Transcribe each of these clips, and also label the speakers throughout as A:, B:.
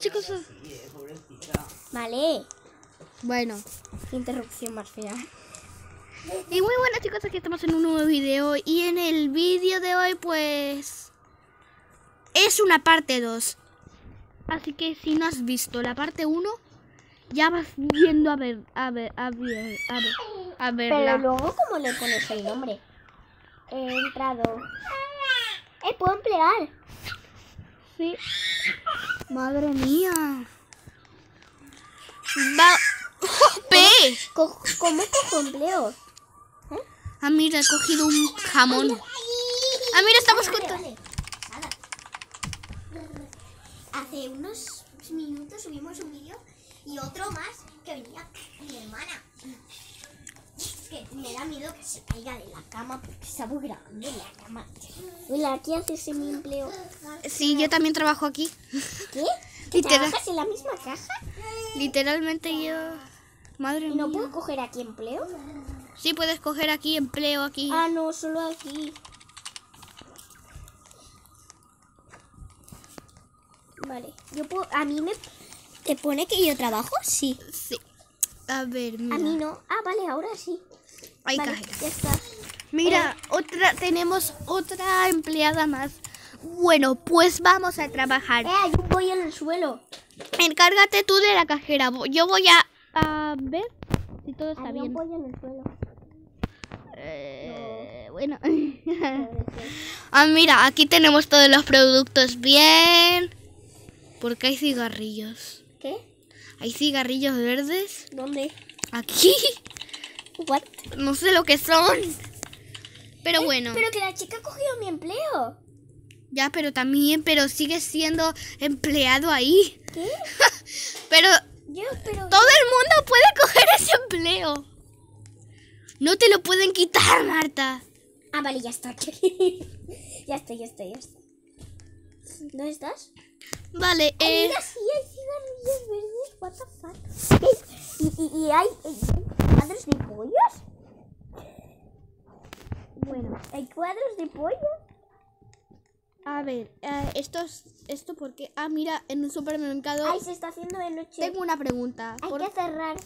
A: Chicos,
B: Vale.
A: bueno.
B: Interrupción más fea.
A: Y muy buenas chicos, aquí estamos en un nuevo video y en el vídeo de hoy pues es una parte 2. Así que si no has visto la parte 1, ya vas viendo a ver, a ver, a ver, a ver, a verla.
B: Pero luego, ¿cómo le pones el nombre? He entrado. ¡Eh, puedo emplear!
A: Sí. Madre mía. Va... ¡Jope!
B: Co- ¿Cómo cojo empleo?
A: Ah, mira, he cogido un jamón. Ah, mira, estamos juntos.
B: Vale. Hace unos minutos subimos un vídeo y otro más que venía mi hermana. Que me da miedo que se caiga de la cama porque está muy grande la cama. Hola, ¿aquí haces mi empleo?
A: Sí, yo también trabajo aquí.
B: ¿Qué?
A: Literal.
B: ¿Trabajas en la misma caja?
A: Literalmente yo... Madre
B: ¿Y no
A: mía.
B: puedo coger aquí empleo?
A: Sí, puedes coger aquí empleo aquí.
B: Ah, no, solo aquí. Vale, yo puedo, a mí me... ¿Te pone que yo trabajo? Sí.
A: Sí. A ver, mira.
B: A mí no. Ah, vale, ahora sí.
A: Hay
B: vale,
A: cajera.
B: ya está.
A: Mira, otra, tenemos otra empleada más. Bueno, pues vamos a trabajar.
B: Eh, hay un pollo en el suelo.
A: Encárgate tú de la cajera. Yo voy a, a ver si todo está
B: un
A: bien.
B: pollo en el suelo.
A: Eh, bueno. Ah, mira, aquí tenemos todos los productos bien. Porque hay cigarrillos.
B: ¿Qué?
A: Hay cigarrillos verdes.
B: ¿Dónde?
A: Aquí.
B: What?
A: No sé lo que son. Pero bueno.
B: Pero que la chica ha cogido mi empleo.
A: Ya, pero también, pero sigue siendo empleado ahí.
B: ¿Qué?
A: Pero
B: Yo, pero...
A: todo el mundo puede coger ese empleo. No te lo pueden quitar, Marta.
B: Ah, vale, ya está. ya está, ya está, ya está. ¿Dónde estás?
A: Vale, eh,
B: mira, sí, hay cigarrillos verdes. What the fuck. ¿Y, y, y hay, hay cuadros de pollos? Bueno, hay cuadros de pollos.
A: a ver, eh, esto es, esto porque, ah, mira, en un supermercado
B: Ay, se está haciendo de noche.
A: tengo una pregunta.
B: Hay
A: ¿Por-
B: que cerrar.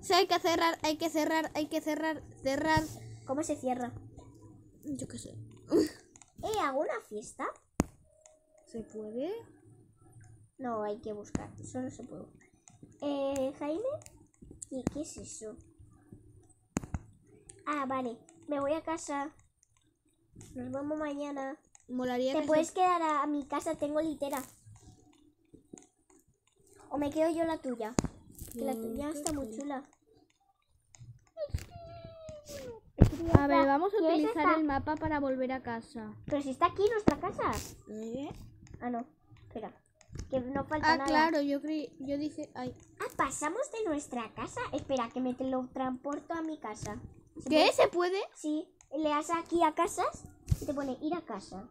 A: Si hay que cerrar, hay que cerrar, hay que cerrar, cerrar.
B: ¿Cómo se cierra?
A: Yo qué sé.
B: Eh, ¿hago una fiesta?
A: ¿Se puede?
B: No, hay que buscar. Solo se puede. Eh, Jaime. ¿Y qué es eso? Ah, vale. Me voy a casa. Nos vemos mañana.
A: Molaría
B: Te
A: que
B: puedes
A: se-
B: quedar a, a mi casa, tengo litera. O me quedo yo la tuya. Que la tuya está muy chula.
A: A ver, vamos a
B: ¿Quieres
A: utilizar
B: esta?
A: el mapa para volver a casa.
B: Pero si está aquí nuestra casa. Ah, no. Espera. Que no falta
A: Ah,
B: nada.
A: claro, yo creí, yo dije, ay.
B: Ah, pasamos de nuestra casa. Espera, que me te lo transporto a mi casa. ¿Se
A: ¿Qué?
B: puede?
A: ¿Se puede?
B: Sí, le das aquí a casas y te pone ir a casa.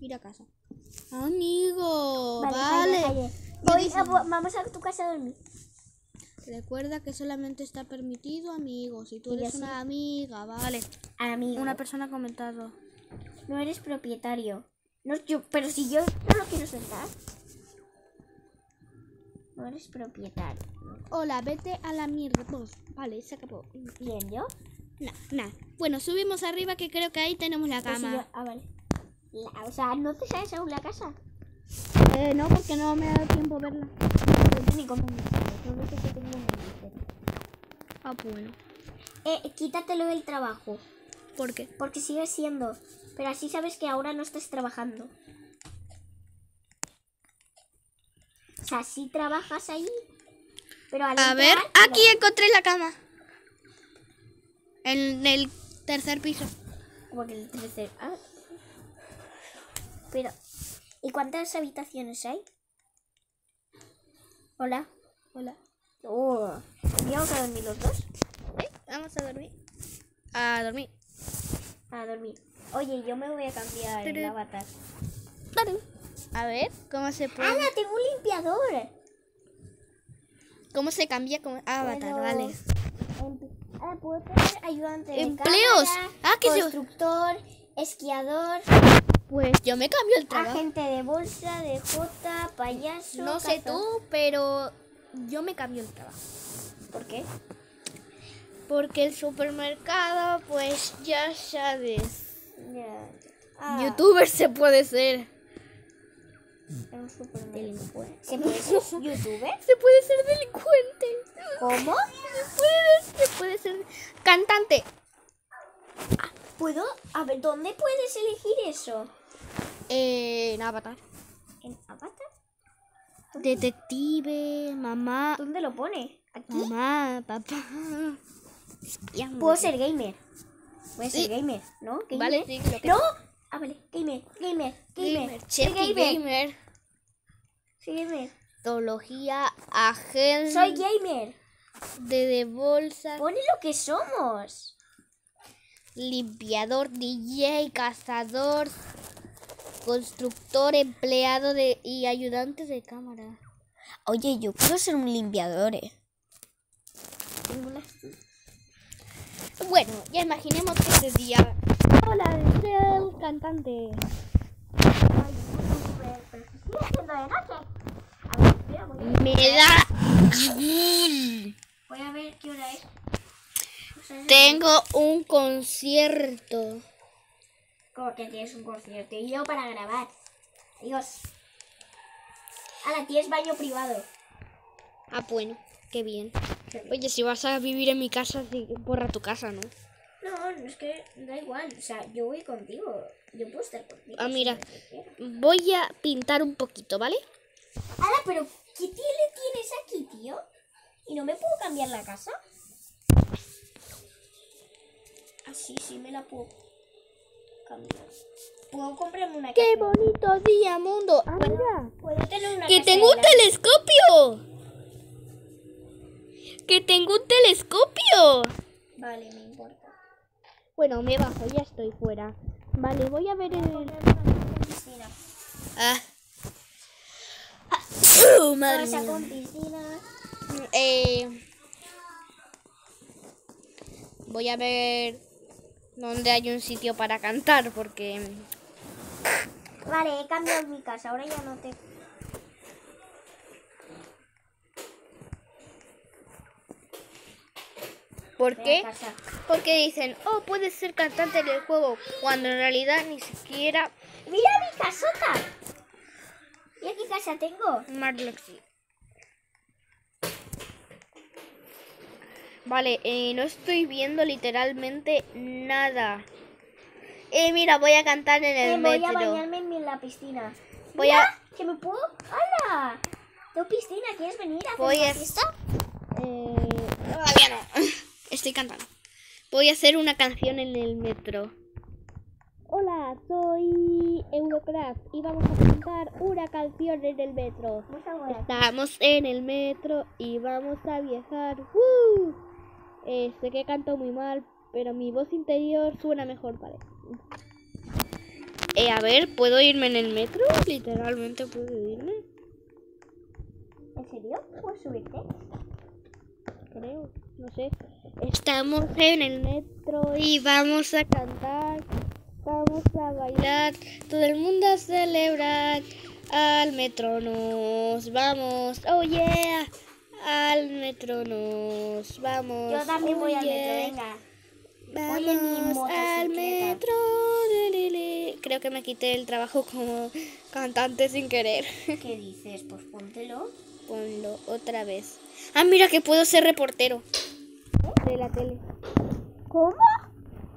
A: Ir a casa. Amigo, vale.
B: Jaime, Jaime.
A: Yo
B: Voy
A: dije-
B: a- vo- vamos a tu casa a dormir.
A: Recuerda que solamente está permitido amigos. Si tú eres una amiga, vale.
B: Amigo,
A: Una persona ha comentado.
B: no eres propietario. No, yo, pero si yo no lo quiero sentar. No eres propietario.
A: Hola, vete a la mierda. Vos. Vale, se acabó.
B: Bien, yo.
A: No, nada. Bueno, subimos arriba que creo que ahí tenemos la
B: Pues si
A: cama.
B: yo- ah, vale. La- o sea, ¿no te sabes aún la casa?
A: Eh, no, porque no me ha dado tiempo verla.
B: No ni cómo solo sé que tengo.
A: Ah, bueno.
B: Eh, quítatelo del trabajo.
A: ¿Por qué?
B: Porque sigue siendo. Pero así sabes que ahora no estás trabajando. O sea, sí trabajas ahí. Pero al
A: A ver,
B: entrar,
A: aquí encontré la cama. En el tercer piso.
B: Como que el tercer. Ah. Pero. ¿Y cuántas habitaciones hay? Hola.
A: Hola.
B: Oh. ¿Vamos a dormir los dos?
A: Eh, Vamos a dormir. A dormir.
B: A dormir. Oye, yo me voy a cambiar el avatar.
A: A ver, ¿cómo se puede?
B: ¡Hala! Tengo un limpiador.
A: ¿Cómo se cambia como avatar?
B: Puedo-
A: Vale.
B: Ah, puedo tener ayudante de
A: Empleos.
B: cámara,
A: Ah, que
B: constructor, esquiador.
A: Pues yo me cambio el trabajo.
B: Agente de bolsa, de J, payaso.
A: No sé tú, pero yo me cambio el trabajo.
B: ¿Por qué?
A: Porque el supermercado, pues ya sabes.
B: Ah,
A: Youtuber se puede ser.
B: supermercado. ¿Se puede ser youtuber?
A: Se puede ser delincuente.
B: ¿Cómo?
A: Se puede, se puede ser cantante.
B: ¿Puedo? A ver, ¿dónde puedes elegir eso?
A: Eh, en Avatar.
B: ¿En Avatar?
A: Detective, mamá,
B: ¿Dónde lo pone? ¿Aquí?
A: mamá, papá.
B: Puedo ser gamer. Voy a ser
A: Sí.
B: gamer, ¿no? Gamer.
A: Vale, sí, lo que-
B: No. Ah, vale. Gamer, gamer, gamer.
A: Gamer, Cherky
B: gamer.
A: Gamer.
B: Soy gamer.
A: Zoología, agente
B: Soy gamer.
A: de, de bolsa,
B: Pone lo que somos.
A: limpiador, DJ, cazador, constructor, empleado de y ayudante de cámara.
B: Oye, yo quiero ser un limpiador, eh.
A: Bueno, ya imaginemos que este día. Hola, soy el cantante. Me da.
B: Voy a ver qué hora es.
A: Tengo un concierto.
B: Como que tienes un concierto. Y yo para grabar. Adiós. Ahora tienes baño privado.
A: Ah, bueno, qué bien. Oye, si vas a vivir en mi casa, borra tu casa, ¿no?
B: No, no es que da igual. O sea, yo voy contigo. Yo puedo estar contigo.
A: Ah, mira. Voy a pintar un poquito, ¿vale?
B: Ala, pero ¿qué tienes aquí, tío? ¿Y no me puedo cambiar la casa? Ah, sí, sí me la puedo cambiar. ¿Puedo comprarme una
A: ¡Qué
B: casa?
A: bonito día, mundo! ¡Ah, mira!
B: ¿Puedo tener una
A: ¡Que
B: casa
A: tengo un telescopio! ¡Que tengo un telescopio!
B: Vale, me importa.
A: Bueno, me bajo, ya estoy fuera. Vale, voy a ver el...
B: Piscina.
A: Ah. Uh, madre mía.
B: con piscina.
A: Eh, voy a ver dónde hay un sitio para cantar, porque...
B: Vale, he cambiado mi casa. Ahora ya no te...
A: ¿Por qué? Porque dicen, oh, puedes ser cantante en el juego, cuando en realidad ni siquiera
B: ¡Mira mi casota! ¿Mira qué casa tengo?
A: Marloxy. Vale, eh, no estoy viendo literalmente nada. Eh, mira, voy a cantar en el
B: Eh, voy a
A: metro.
B: bañarme en la piscina.
A: Voy
B: Mira,
A: a-
B: ¿Que me puedo? ¡Hala! Tengo piscina, ¿quieres venir a hacer
A: Voy
B: una
A: a-
B: fiesta?
A: Eh, todavía no. Estoy cantando. Voy a hacer una canción en el metro. Hola, soy Eurocraft y vamos a cantar una canción en el metro. Estamos en el metro y vamos a viajar. ¡Woo! Eh, sé que canto muy mal, pero mi voz interior suena mejor, vale. Eh, a ver, ¿puedo irme en el metro? Literalmente puedo irme,
B: ¿En serio? ¿Puedes subirte?
A: creo. No sé. Estamos en el metro y vamos a cantar. Vamos a bailar. Todo el mundo a celebrar. Al metro nos vamos. Oh yeah. Al metro nos vamos.
B: Yo también
A: oh,
B: voy al
A: yeah.
B: metro, venga.
A: Vamos al metro. li. Creo que me quité el trabajo como cantante sin querer.
B: ¿Qué dices? Pues póntelo.
A: Ponlo otra vez. Ah, mira que puedo ser reportero de la tele.
B: ¿Cómo?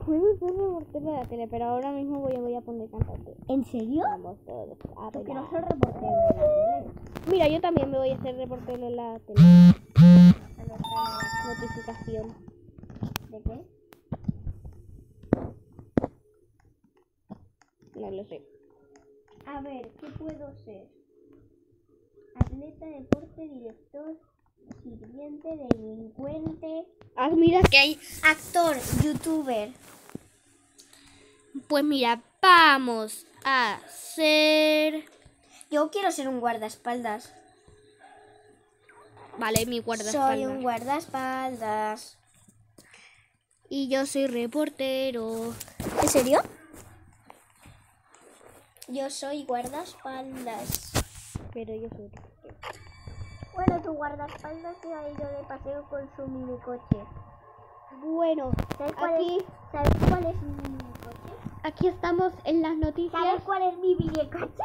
A: Puedo ser reportero de la tele, pero ahora mismo voy a, voy a poner cantante.
B: ¿En serio?
A: Vamos todos a
B: Yo quiero ser reportero de la tele.
A: Mira, yo también me voy a hacer reportero en la tele. Notificación.
B: ¿De qué?
A: No lo sé.
B: A ver, ¿qué puedo ser? Atleta, deporte, director, sirviente, delincuente,
A: Ah, mira que hay.
B: actor, youtuber.
A: Pues mira, vamos a ser.
B: Yo quiero ser un guardaespaldas.
A: Vale, mi guardaespaldas.
B: Soy un guardaespaldas.
A: Y yo soy reportero.
B: ¿En serio? Yo soy guardaespaldas.
A: Pero yo soy.
B: Bueno, tu guardaespaldas se ha ido de paseo con su minicoche.
A: Bueno,
B: ¿Sabes cuál,
A: aquí,
B: es, ¿Sabes cuál es mi minicoche?
A: aquí estamos en las
B: ¿Sabes
A: noticias.
B: cuál es mi minicoche?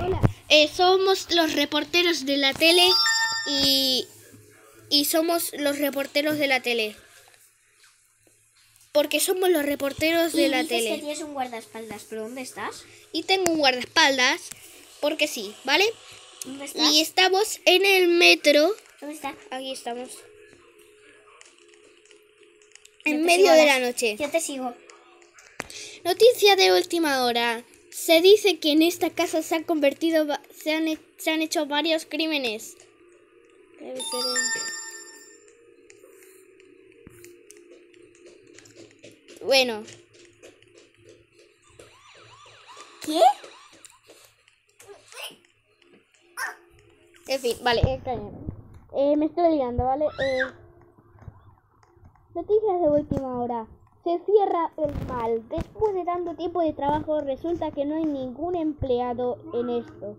A: Hola. Eh, somos los reporteros de la tele y, y somos los reporteros de la tele. Porque somos los reporteros de
B: Y
A: la
B: dices que
A: tele.
B: tienes un guardaespaldas, pero ¿dónde estás?
A: Y tengo un guardaespaldas, porque sí, ¿vale? Y estamos en el metro.
B: ¿Dónde estás?
A: Aquí estamos.
B: Yo
A: En medio de la noche.
B: Yo te sigo.
A: Noticia de última hora. Se dice que en esta casa se han convertido, se han, se han hecho varios crímenes. Debe ser el- Bueno,
B: ¿Qué?
A: Vale, eh. Eh, me estoy liando, ¿vale? Eh, noticias de última hora. Se cierra el mal. Después de tanto tiempo de trabajo, resulta que no hay ningún empleado en esto.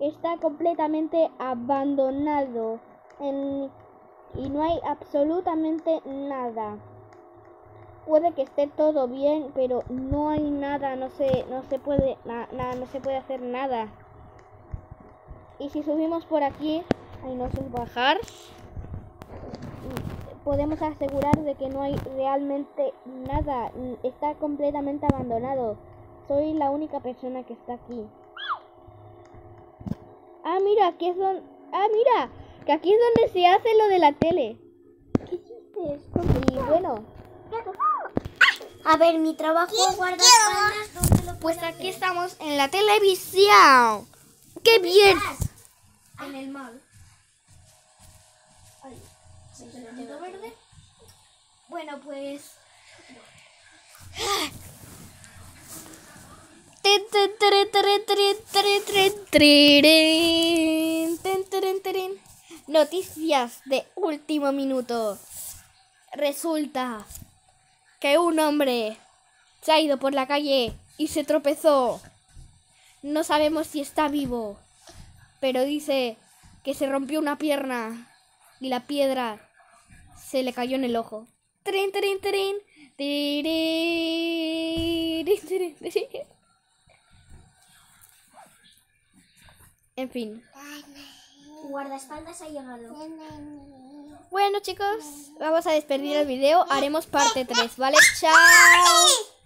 A: Está completamente abandonado y no hay absolutamente nada. Puede que esté todo bien, pero no hay nada, no se, no se puede, no se puede hacer nada. Y si subimos por aquí, ay no sé bajar, podemos asegurar de que no hay realmente nada. Está completamente abandonado. Soy la única persona que está aquí. Ah, mira, aquí es donde... Ah, mira, que aquí es donde se hace lo de la tele.
B: ¿Qué hiciste?
A: Y bueno,
B: A ver, mi trabajo ¿dónde lo
A: pues aquí
B: hacer?
A: estamos en la televisión. ¡Qué bien!
B: En el mal. Ay, ¿se te quedó verde? Bueno, pues...
A: Noticias de último minuto. Resulta que un hombre se ha ido por la calle y se tropezó. No sabemos si está vivo, pero dice que se rompió una pierna y la piedra se le cayó en el ojo. Trin, trin, trin. En fin.
B: Guardaespaldas ha llegado.
A: Bueno chicos, vamos a despedir el video. Haremos parte 3, ¿vale? Chao.